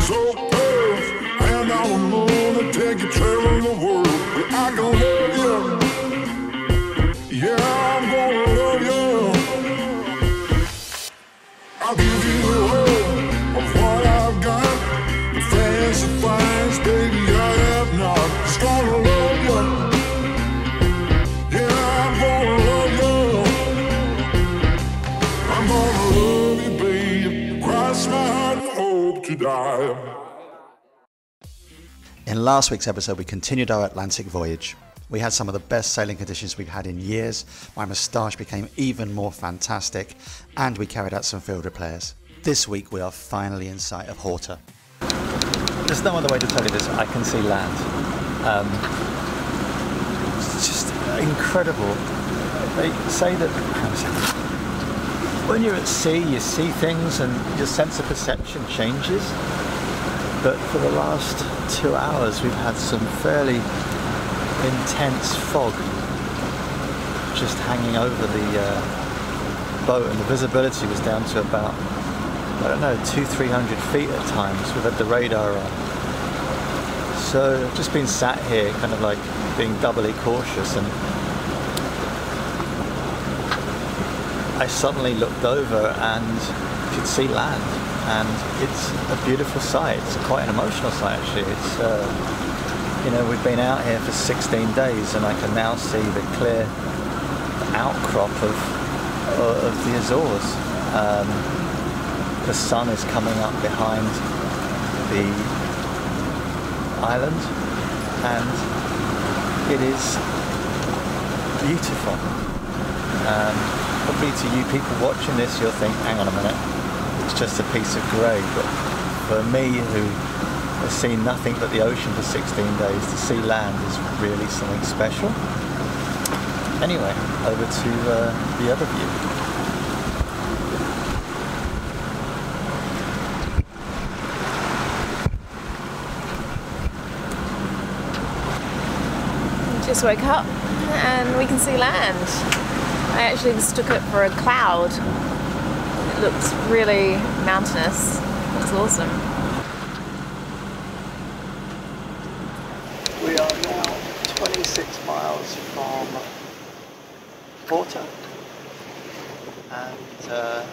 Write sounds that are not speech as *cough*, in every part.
so In last week's episode, we continued our Atlantic voyage. We had some of the best sailing conditions we've had in years, my moustache became even more fantastic, and we carried out some field repairs. This week, we are finally in sight of Horta. There's no other way to tell you this. I can see land. Um, it's just incredible. They say that when you're at sea, you see things and your sense of perception changes. But for the last two hours, we've had some fairly intense fog just hanging over the uh, boat, and the visibility was down to about I don't know, two, three hundred feet at times. We've had the radar on. So I've just been sat here, kind of like being doubly cautious, and I suddenly looked over and could see land, and it's a beautiful sight. It's quite an emotional sight, actually. It's uh, you know we've been out here for 16 days, and I can now see the clear outcrop of of the Azores. Um, the sun is coming up behind the island and it is beautiful. Um, probably to you people watching this you'll think, hang on a minute, it's just a piece of grey, but for me who has seen nothing but the ocean for 16 days, to see land is really something special. Anyway, over to uh, the other view. Just woke up and we can see land. I actually mistook it for a cloud. Looks really mountainous. Looks awesome. We are now 26 miles from Horta, and uh,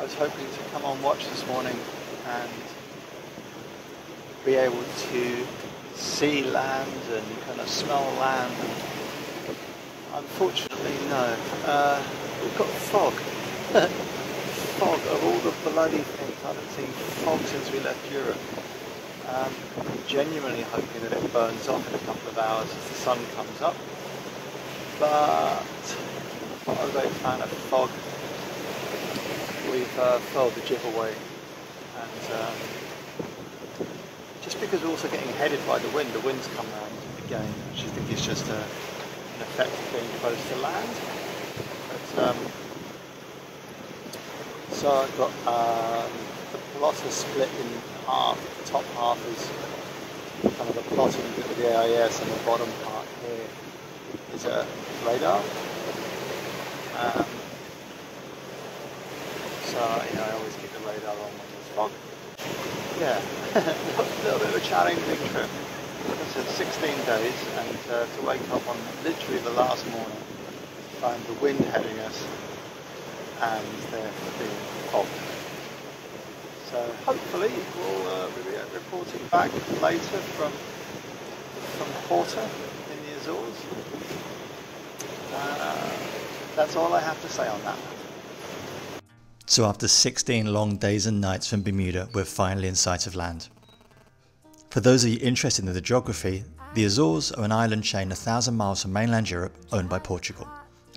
I was hoping to come on watch this morning and be able to see land and kind of smell land. Unfortunately, no. Uh, we've got fog. Fog of all the bloody things. I haven't seen fog since we left Europe. Um, genuinely hoping that it burns off in a couple of hours as the sun comes up. But not a great fan of fog. We've uh, furled the jib away and um, just because we're also getting headed by the wind, the wind's come round again, I think is just a, an effect of being close to land. But, um, so I've got um, the plot is split in half. The top half is kind of the plotting bit with the AIS, and the bottom part here is a radar. Um, so you know, I always keep the radar on when there's fog. Yeah, *laughs* a little bit of a challenging trip. It's said 16 days, and uh, to wake up on literally the last morning, find the wind heading us, and there being fog. So hopefully we'll uh, be reporting back later from from Horta in the Azores. Uh, that's all I have to say on that. So, after 16 long days and nights from Bermuda, we're finally in sight of land. For those of you interested in the geography, the Azores are an island chain a thousand miles from mainland Europe owned by Portugal,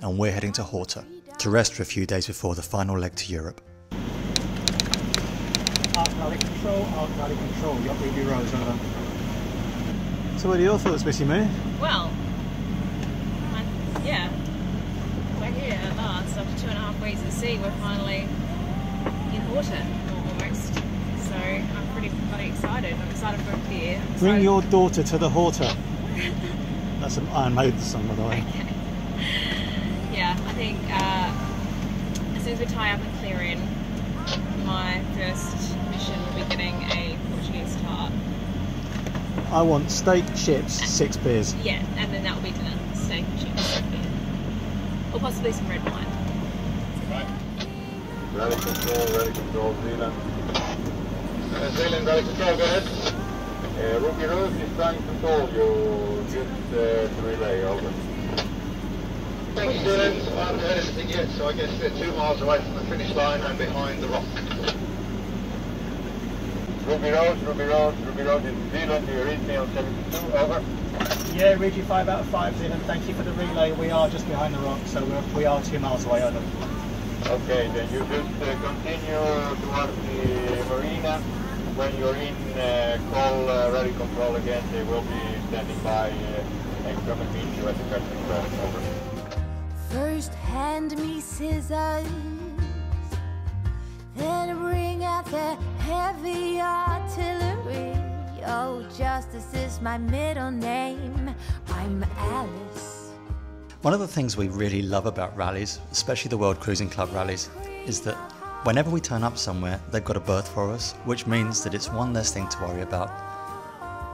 and we're heading to Horta to rest for a few days before the final leg to Europe. Automatic control, automatic control. Yacht Ruby Rose, over. So what are your thoughts, Missy Moo? Well, I- yeah, we're here at last. After two and a half weeks at sea, we're finally in water, almost. So I'm pretty bloody excited. I'm excited for a beer. I'm Bring excited- your daughter to the Horta. *laughs* That's an Iron Maiden song, by the way. Yeah, I think uh, as soon as we tie up and clear in, my first mission will be getting a Portuguese tart. I want steak, chips, six beers. Yeah, and then that will be dinner. Steak, chips, beer. Or possibly some red wine. Right. Rally control, rally control, Zealand. Uh, Zealand, rally control, go ahead. Uh, Ruby Rose is trying to call you, just uh, to relay, over. Thank you, Zealand. I haven't heard anything yet, so I guess they're two miles away from the finish line and behind the rock. Ruby Rose, Ruby Rose, Ruby Rose in Zealand, Do you read me on 72, over. Yeah, read you five out of five, Zealand. Thank you for the relay. We are just behind the rock, so we're, we are two miles away. Over. Okay, then you just uh, continue towards the marina. When you're in, uh, call uh, rally control again. They will be standing by uh, and come and meet you at the custom ground. Over. First hand me scissors, then bring out the heavy artillery. Oh, Justice is my middle name. I'm Alice. One of the things we really love about rallies, especially the World Cruising Club rallies, is that whenever we turn up somewhere, they've got a berth for us, which means that it's one less thing to worry about.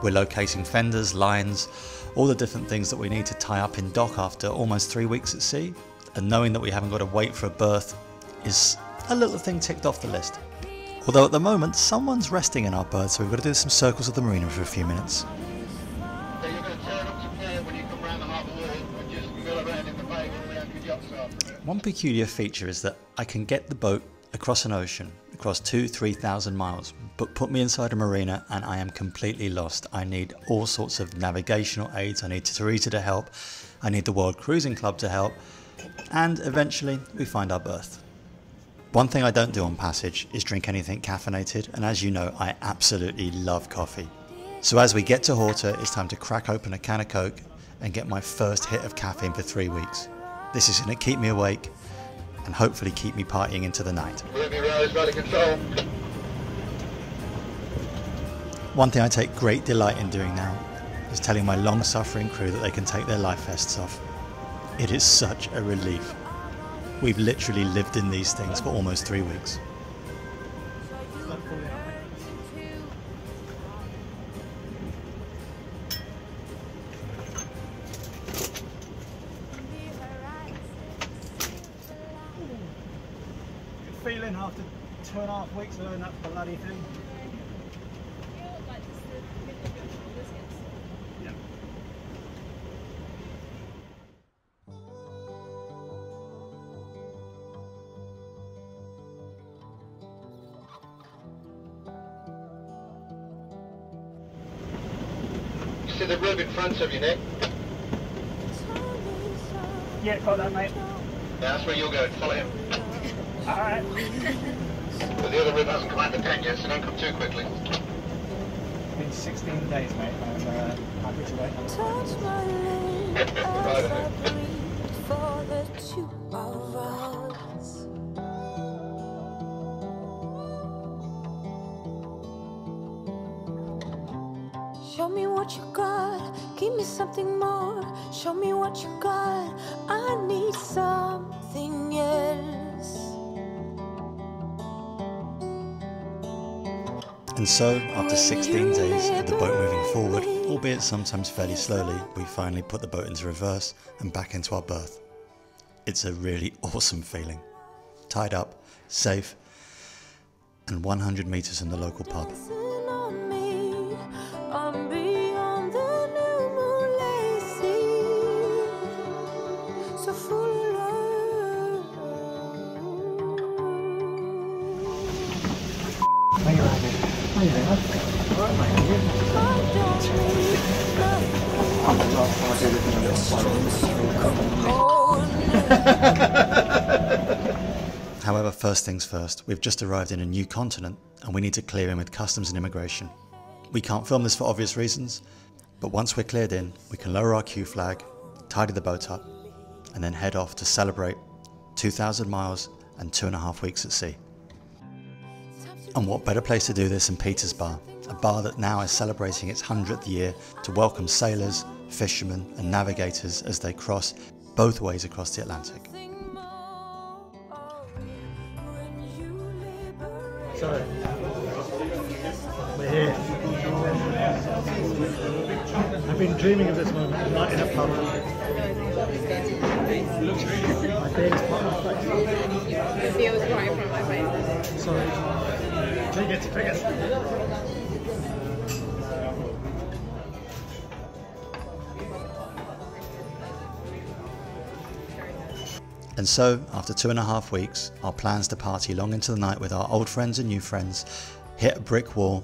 We're locating fenders, lines, all the different things that we need to tie up in dock after almost three weeks at sea, and knowing that we haven't got to wait for a berth is a little thing ticked off the list. Although at the moment, someone's resting in our berth, so we've got to do some circles of the marina for a few minutes. So you're going to turn up to pier when you come round the harbour wall and just mill around in the bay where the anchor yachts are. One peculiar feature is that I can get the boat across an ocean, across two, three thousand miles, but put me inside a marina and I am completely lost. I need all sorts of navigational aids, I need Teresa to help, I need the World Cruising Club to help, and eventually we find our berth. One thing I don't do on passage is drink anything caffeinated, and as you know, I absolutely love coffee. So as we get to Horta, it's time to crack open a can of Coke and get my first hit of caffeine for three weeks. This is going to keep me awake and hopefully keep me partying into the night. Ruby Rose, rally control. One thing I take great delight in doing now is telling my long suffering crew that they can take their life vests off. It is such a relief. We've literally lived in these things for almost three weeks. Good after two and a half weeks of learning that bloody thing. You see the rib in front of you, Nick? Yeah, got that, mate. Yeah, that's where you'll go. Follow him. All right. But the other rib hasn't come out the pen yet, so don't come too quickly. It's Been 16 days, mate. I'm uh, happy to wait. Touch my lips *laughs* as I breathe for the two of us. Show me what you got, give me something more. Show me what you got, I need something else. And so, after 16 days of the boat moving forward, albeit sometimes fairly slowly, we finally put the boat into reverse and back into our berth. It's a really *laughs* awesome feeling. Tied up, safe, and 100 metres from the local pub. *laughs* However, first things first, we've just arrived in a new continent and we need to clear in with customs and immigration. We can't film this for obvious reasons, but once we're cleared in, we can lower our Q flag, tidy the boat up, and then head off to celebrate 2,000 miles and two and a half weeks at sea. And what better place to do this than Peter's Bar, a bar that now is celebrating its 100th year to welcome sailors, fishermen, and navigators as they cross both ways across the Atlantic. Sorry. We're here. I've been dreaming of this moment, a night in a pub. My beard is part of my face. The feels right in front of my face. Sorry. And so, after two and a half weeks, our plans to party long into the night with our old friends and new friends hit a brick wall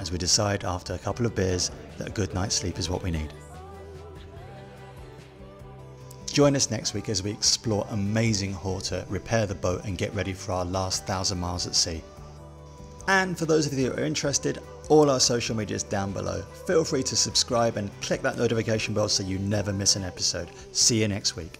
as we decide after a couple of beers that a good night's sleep is what we need. Join us next week as we explore amazing Horta, repair the boat and get ready for our last thousand miles at sea. And for those of you who are interested, all our social media is down below. Feel free to subscribe and click that notification bell so you never miss an episode. See you next week.